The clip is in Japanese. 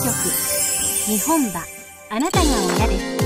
日本馬。あなたが親です。